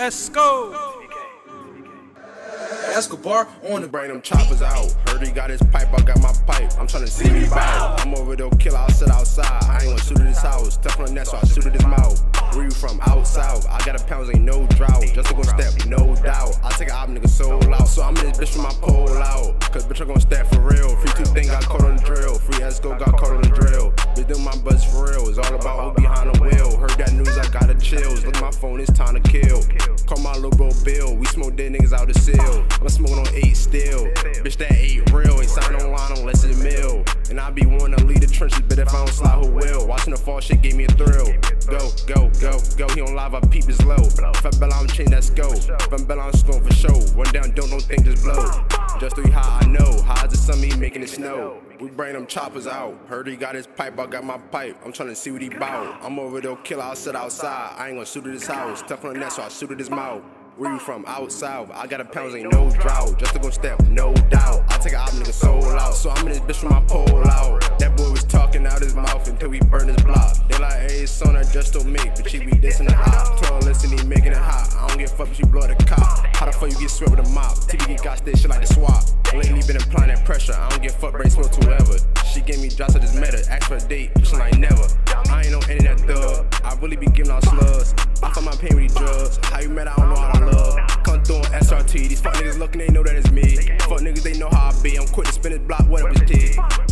Esco. Escobar on the brain, them choppers out. Heard he got his pipe, I got my pipe. I'm tryna see me bow. I'm over there, kill, I'll sit outside. I ain't gonna shoot at his house. Tough on the net, so I shoot at his mouth. Where you from? Out south. I got a pounds, ain't no drought. Just a gon' step, no doubt. I take a op nigga soul out. So I'm in this bitch with my pole out. Cause bitch, I'm gon' step for real. Free two thing got caught on the drill. Free Esco got caught on the drill. Bitch, doing my buzz for real. It's all about who behind the wheel. Heard that news, I got the chills. Look at my phone, it's time to kill. Call my little bro Bill. We smoke dead niggas out the seal. I'm smoking on eight still. Bitch, that ain't real. Ain't sign online unless it's mill. And I be one to lead the trenches, but if I don't slide, who will? Watching the fall shit gave me a thrill. Go, go, go, go. He on live, I peep his low. If I bell, I'm chain, let's go. If I'm bell, I'm scoring for show. Run down, don't, don't think, making it snow. We bring them choppers out. Heard he got his pipe, I got my pipe. I'm tryna see what he bout. I'm over there, kill, I'll sit outside. I ain't gonna shoot at his house. Tough on the net, so I shoot at his mouth. Where you from? Out south. I got a pounds, ain't no drought. Just to go step, no doubt. I take a op nigga soul out. So I'm in this bitch with my pole out. That boy was talking out his mouth until we burn his block. They like, hey, son, I just don't make, but she be dissing the hot. He making it hot. I don't give a fuck if she blow the cop. How the fuck you get swept with a mop? TBK got this shit like the swap. Lately been applying that pressure. I don't give a fuck, brain smoke to whoever. She gave me drops I just met her. ask for a date, she like never. I ain't no any that thug. I really be giving out slugs. I find my pain with these drugs. How you met, I don't know how to love. Come through on SRT. These fuck niggas looking, they know that it's me. Fuck niggas, they know how I be. I'm quick to spin this block, whatever it's did.